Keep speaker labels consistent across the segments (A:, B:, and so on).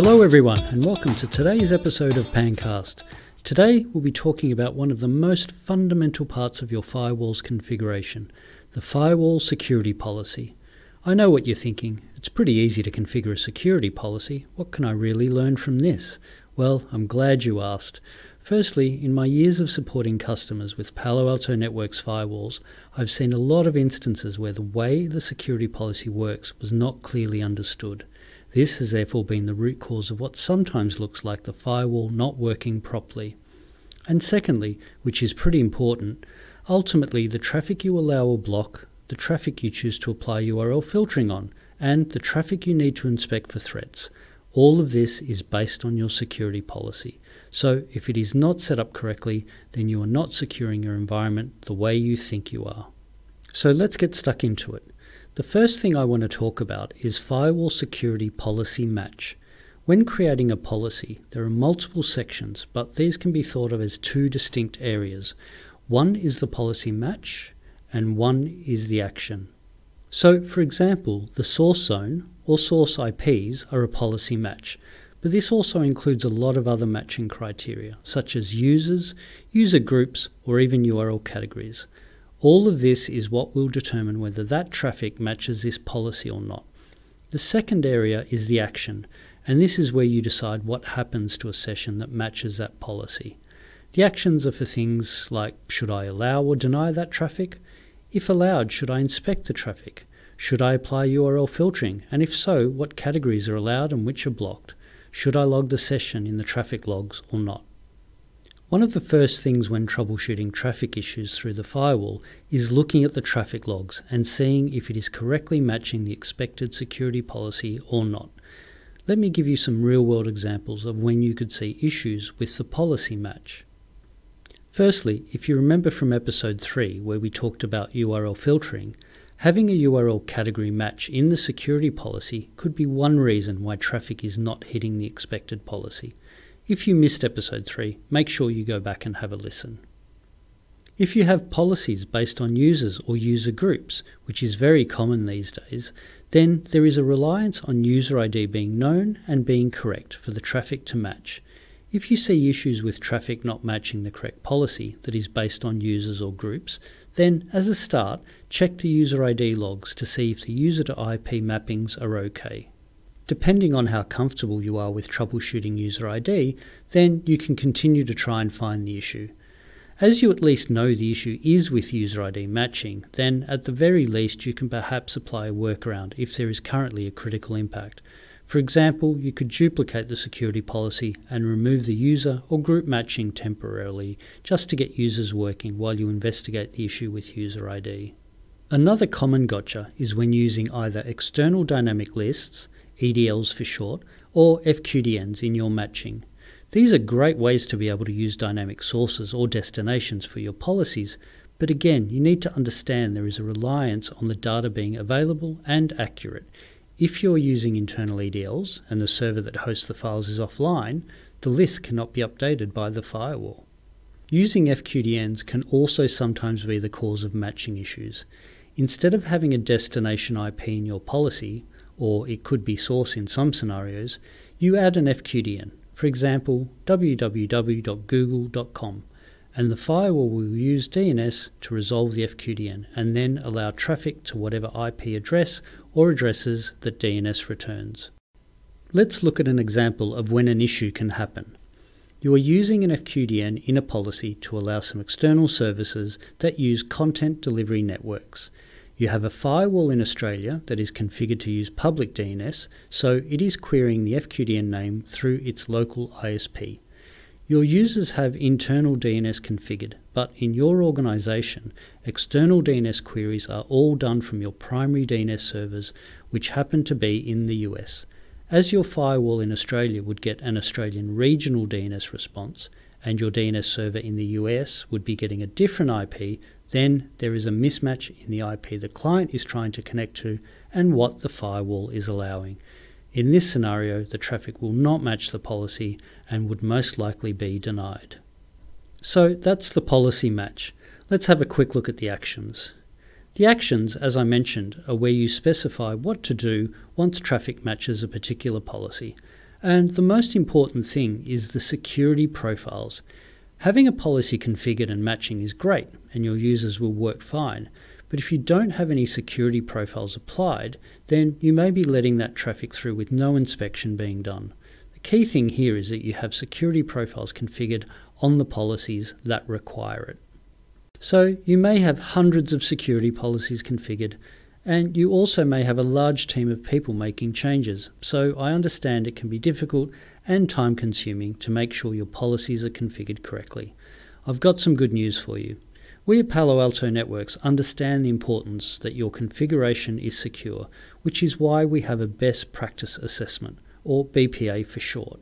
A: Hello, everyone, and welcome to today's episode of Pancast. Today, we'll be talking about one of the most fundamental parts of your firewall's configuration the firewall security policy. I know what you're thinking. It's pretty easy to configure a security policy. What can I really learn from this? Well, I'm glad you asked. Firstly, in my years of supporting customers with Palo Alto Networks firewalls, I've seen a lot of instances where the way the security policy works was not clearly understood. This has therefore been the root cause of what sometimes looks like the firewall not working properly. And secondly, which is pretty important, ultimately the traffic you allow or block, the traffic you choose to apply URL filtering on, and the traffic you need to inspect for threats. All of this is based on your security policy. So if it is not set up correctly, then you are not securing your environment the way you think you are. So let's get stuck into it. The first thing I want to talk about is Firewall Security Policy Match. When creating a policy, there are multiple sections, but these can be thought of as two distinct areas. One is the policy match, and one is the action. So, for example, the source zone or source IPs are a policy match, but this also includes a lot of other matching criteria, such as users, user groups, or even URL categories. All of this is what will determine whether that traffic matches this policy or not. The second area is the action, and this is where you decide what happens to a session that matches that policy. The actions are for things like should I allow or deny that traffic? If allowed, should I inspect the traffic? Should I apply URL filtering? And if so, what categories are allowed and which are blocked? Should I log the session in the traffic logs or not? One of the first things when troubleshooting traffic issues through the firewall is looking at the traffic logs and seeing if it is correctly matching the expected security policy or not. Let me give you some real world examples of when you could see issues with the policy match. Firstly, if you remember from episode 3 where we talked about URL filtering, having a URL category match in the security policy could be one reason why traffic is not hitting the expected policy. If you missed episode 3, make sure you go back and have a listen. If you have policies based on users or user groups, which is very common these days, then there is a reliance on user ID being known and being correct for the traffic to match. If you see issues with traffic not matching the correct policy that is based on users or groups, then as a start, check the user ID logs to see if the user to IP mappings are okay. Depending on how comfortable you are with troubleshooting user ID, then you can continue to try and find the issue. As you at least know the issue is with user ID matching, then at the very least you can perhaps apply a workaround if there is currently a critical impact. For example, you could duplicate the security policy and remove the user or group matching temporarily just to get users working while you investigate the issue with user ID. Another common gotcha is when using either external dynamic lists, EDLs for short, or FQDNs in your matching. These are great ways to be able to use dynamic sources or destinations for your policies, but again, you need to understand there is a reliance on the data being available and accurate. If you're using internal EDLs and the server that hosts the files is offline, the list cannot be updated by the firewall. Using FQDNs can also sometimes be the cause of matching issues. Instead of having a destination IP in your policy, or it could be source in some scenarios, you add an FQDN, for example, www.google.com, and the firewall will use DNS to resolve the FQDN and then allow traffic to whatever IP address or addresses that DNS returns. Let's look at an example of when an issue can happen. You are using an FQDN in a policy to allow some external services that use content delivery networks. You have a firewall in Australia that is configured to use public DNS, so it is querying the FQDN name through its local ISP. Your users have internal DNS configured, but in your organization, external DNS queries are all done from your primary DNS servers, which happen to be in the US. As your firewall in Australia would get an Australian regional DNS response, and your DNS server in the US would be getting a different IP, then there is a mismatch in the IP the client is trying to connect to and what the firewall is allowing. In this scenario, the traffic will not match the policy and would most likely be denied. So that's the policy match. Let's have a quick look at the actions. The actions, as I mentioned, are where you specify what to do once traffic matches a particular policy. And the most important thing is the security profiles. Having a policy configured and matching is great, and your users will work fine. But if you don't have any security profiles applied, then you may be letting that traffic through with no inspection being done. The key thing here is that you have security profiles configured on the policies that require it. So you may have hundreds of security policies configured, and you also may have a large team of people making changes. So I understand it can be difficult and time consuming to make sure your policies are configured correctly. I've got some good news for you. We at Palo Alto Networks understand the importance that your configuration is secure, which is why we have a best practice assessment, or BPA for short.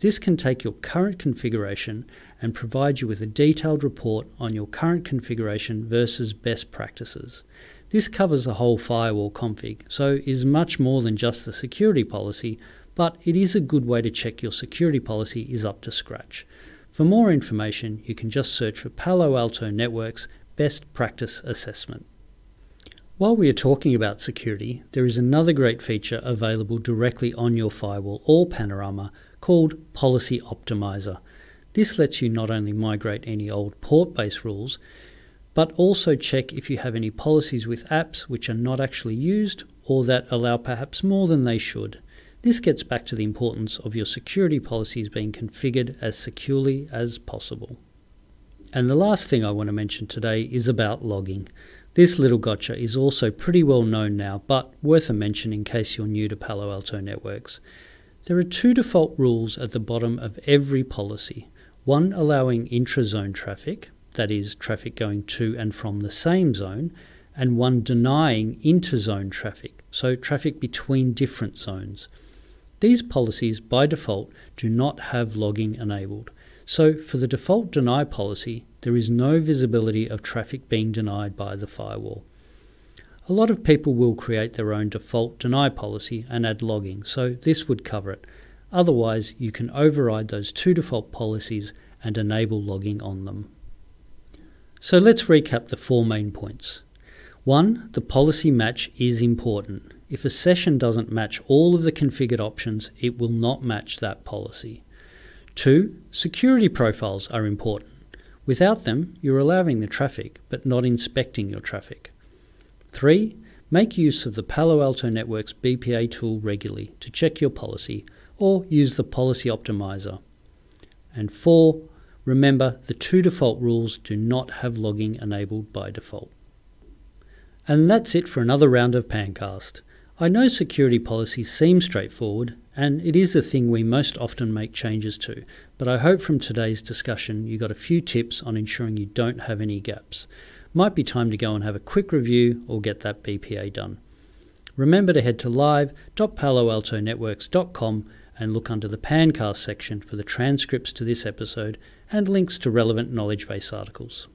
A: This can take your current configuration and provide you with a detailed report on your current configuration versus best practices. This covers the whole firewall config, so is much more than just the security policy, but it is a good way to check your security policy is up to scratch. For more information, you can just search for Palo Alto Network's Best Practice Assessment. While we are talking about security, there is another great feature available directly on your firewall or panorama called Policy Optimizer. This lets you not only migrate any old port based rules, but also check if you have any policies with apps which are not actually used or that allow perhaps more than they should. This gets back to the importance of your security policies being configured as securely as possible. And the last thing I want to mention today is about logging. This little gotcha is also pretty well known now, but worth a mention in case you're new to Palo Alto Networks. There are two default rules at the bottom of every policy one allowing intra zone traffic, that is, traffic going to and from the same zone, and one denying inter zone traffic, so traffic between different zones. These policies by default do not have logging enabled. So for the default deny policy, there is no visibility of traffic being denied by the firewall. A lot of people will create their own default deny policy and add logging, so this would cover it. Otherwise, you can override those two default policies and enable logging on them. So let's recap the four main points. One, the policy match is important. If a session doesn't match all of the configured options, it will not match that policy. Two, security profiles are important. Without them, you're allowing the traffic, but not inspecting your traffic. Three, make use of the Palo Alto Network's BPA tool regularly to check your policy, or use the Policy Optimizer. And four, remember the two default rules do not have logging enabled by default. And that's it for another round of Pancast. I know security policies seem straightforward, and it is a thing we most often make changes to, but I hope from today's discussion you got a few tips on ensuring you don't have any gaps. Might be time to go and have a quick review or get that BPA done. Remember to head to live.paloaltonetworks.com and look under the Pancast section for the transcripts to this episode and links to relevant knowledge base articles.